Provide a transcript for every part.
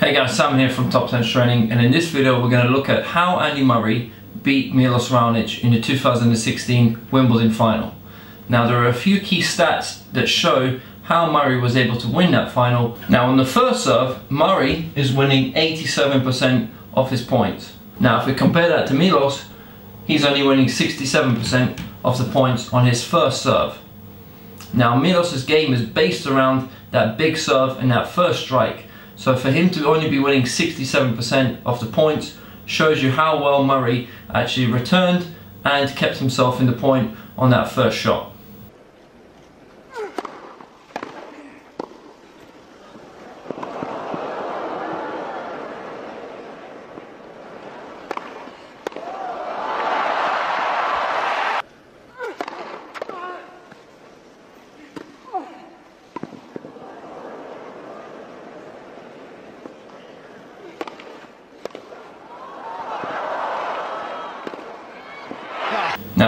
Hey guys, Sam here from Top Tennis Training and in this video we're going to look at how Andy Murray beat Milos Raonic in the 2016 Wimbledon final. Now there are a few key stats that show how Murray was able to win that final. Now on the first serve, Murray is winning 87% of his points. Now if we compare that to Milos, he's only winning 67% of the points on his first serve. Now Milos's game is based around that big serve and that first strike. So for him to only be winning 67% of the points shows you how well Murray actually returned and kept himself in the point on that first shot.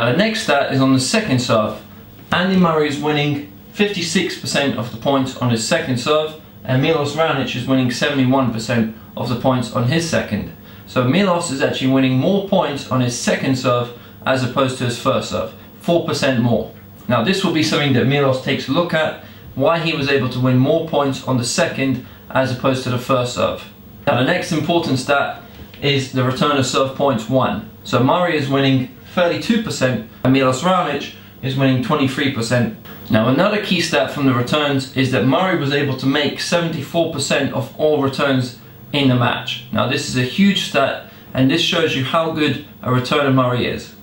Now the next stat is on the second serve. Andy Murray is winning 56% of the points on his second serve and Milos Raonic is winning 71% of the points on his second. So Milos is actually winning more points on his second serve as opposed to his first serve, 4% more. Now this will be something that Milos takes a look at, why he was able to win more points on the second as opposed to the first serve. Now the next important stat is the return of serve points won. So Murray is winning 32% and Milos Raonic is winning 23%. Now another key stat from the returns is that Murray was able to make 74% of all returns in the match. Now this is a huge stat and this shows you how good a returner Murray is.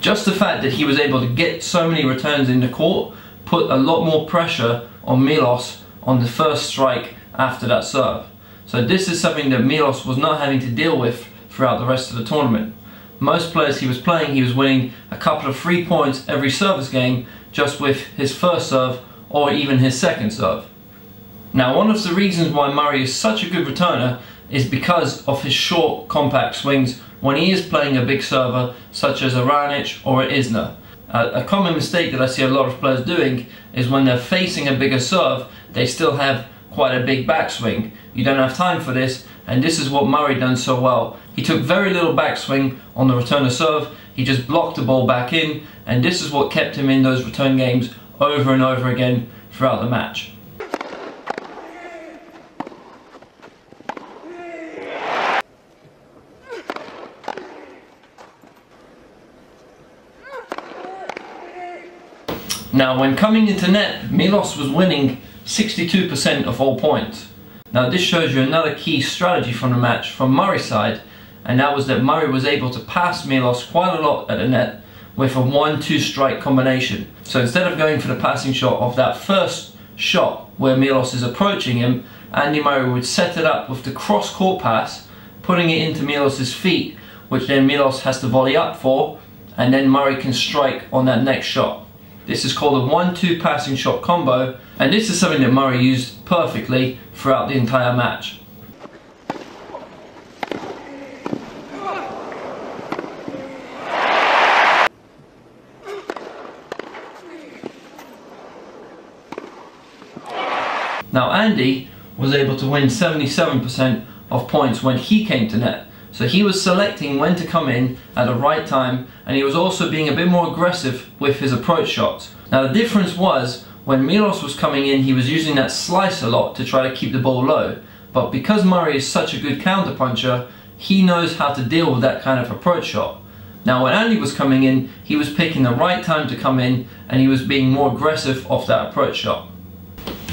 Just the fact that he was able to get so many returns in the court put a lot more pressure on Milos on the first strike after that serve. So this is something that Milos was not having to deal with throughout the rest of the tournament most players he was playing, he was winning a couple of free points every service game just with his first serve or even his second serve. Now one of the reasons why Murray is such a good returner is because of his short compact swings when he is playing a big server such as a Raonic or a Isner. A common mistake that I see a lot of players doing is when they're facing a bigger serve they still have quite a big backswing. You don't have time for this and this is what Murray done so well. He took very little backswing on the return of serve, he just blocked the ball back in and this is what kept him in those return games over and over again throughout the match. Now when coming into net, Milos was winning 62% of all points. Now this shows you another key strategy from the match from Murray's side and that was that Murray was able to pass Milos quite a lot at the net with a 1-2 strike combination. So instead of going for the passing shot of that first shot where Milos is approaching him, Andy Murray would set it up with the cross-court pass, putting it into Milos's feet, which then Milos has to volley up for, and then Murray can strike on that next shot. This is called a 1-2 passing shot combo and this is something that Murray used perfectly throughout the entire match. Now Andy was able to win 77% of points when he came to net so he was selecting when to come in at the right time and he was also being a bit more aggressive with his approach shots. Now the difference was when Milos was coming in he was using that slice a lot to try to keep the ball low but because Murray is such a good counter puncher he knows how to deal with that kind of approach shot. Now when Andy was coming in he was picking the right time to come in and he was being more aggressive off that approach shot.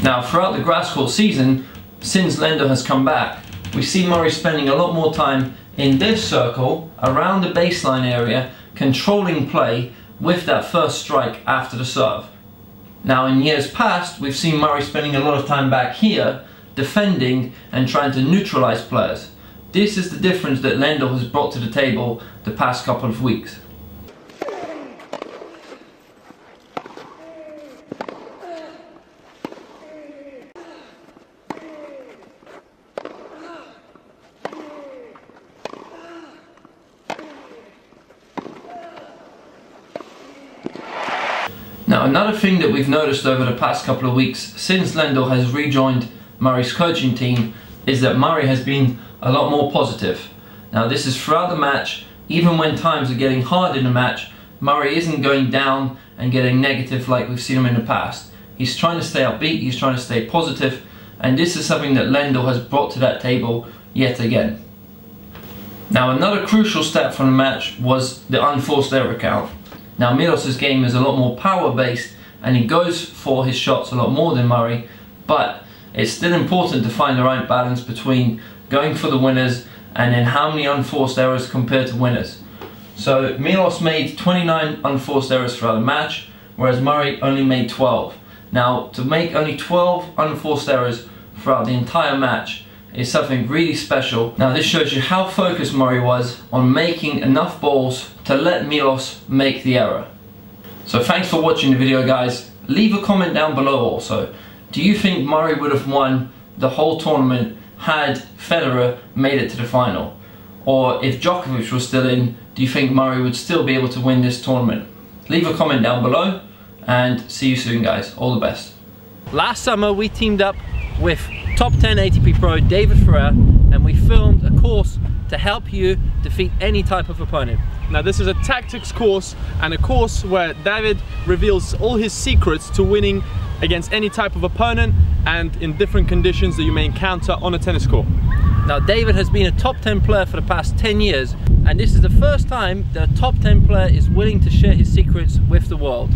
Now throughout the grass court season since Lendl has come back we see Murray spending a lot more time in this circle around the baseline area controlling play with that first strike after the serve. Now in years past we've seen Murray spending a lot of time back here defending and trying to neutralize players. This is the difference that Lendl has brought to the table the past couple of weeks. Now another thing that we've noticed over the past couple of weeks since Lendl has rejoined Murray's coaching team is that Murray has been a lot more positive. Now this is throughout the match, even when times are getting hard in the match, Murray isn't going down and getting negative like we've seen him in the past. He's trying to stay upbeat, he's trying to stay positive, and this is something that Lendl has brought to that table yet again. Now another crucial step from the match was the unforced error count. Now Milos' game is a lot more power based and he goes for his shots a lot more than Murray, but it's still important to find the right balance between going for the winners and then how many unforced errors compared to winners. So Milos made 29 unforced errors throughout the match, whereas Murray only made 12. Now, to make only 12 unforced errors throughout the entire match is something really special. Now this shows you how focused Murray was on making enough balls to let Milos make the error. So thanks for watching the video guys. Leave a comment down below also. Do you think Murray would have won the whole tournament had Federer made it to the final? Or if Djokovic was still in, do you think Murray would still be able to win this tournament? Leave a comment down below and see you soon guys. All the best. Last summer we teamed up with top 10 ATP pro David Ferrer and we filmed a course to help you defeat any type of opponent. Now this is a tactics course and a course where David reveals all his secrets to winning against any type of opponent and in different conditions that you may encounter on a tennis court. Now David has been a top 10 player for the past 10 years and this is the first time that a top 10 player is willing to share his secrets with the world.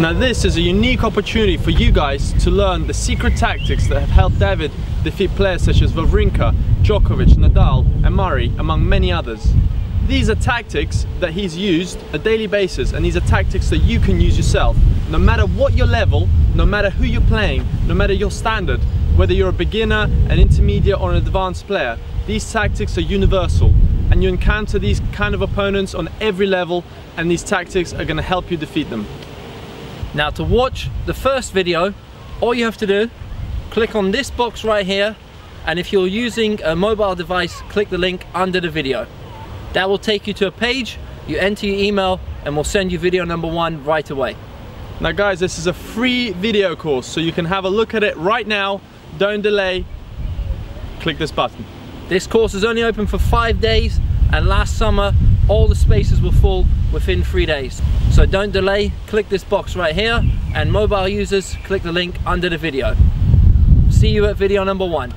Now this is a unique opportunity for you guys to learn the secret tactics that have helped David defeat players such as Wawrinka, Djokovic, Nadal and Murray among many others. These are tactics that he's used on a daily basis and these are tactics that you can use yourself. No matter what your level, no matter who you're playing, no matter your standard, whether you're a beginner, an intermediate or an advanced player, these tactics are universal and you encounter these kind of opponents on every level and these tactics are going to help you defeat them. Now to watch the first video, all you have to do, click on this box right here and if you're using a mobile device, click the link under the video. That will take you to a page, you enter your email and we'll send you video number one right away. Now guys, this is a free video course, so you can have a look at it right now. Don't delay, click this button. This course is only open for five days and last summer all the spaces were full within three days. So don't delay, click this box right here and mobile users click the link under the video. See you at video number one.